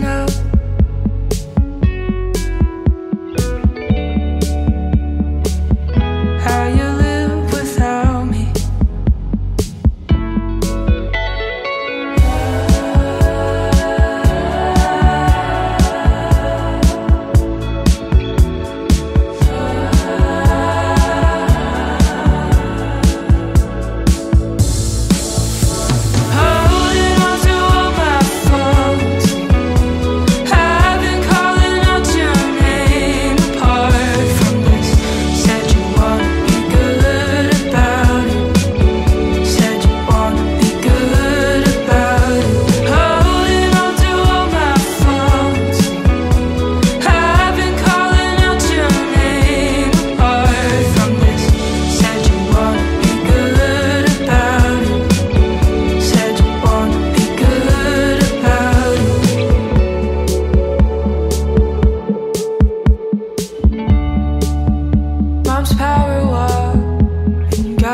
No.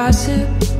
gossip.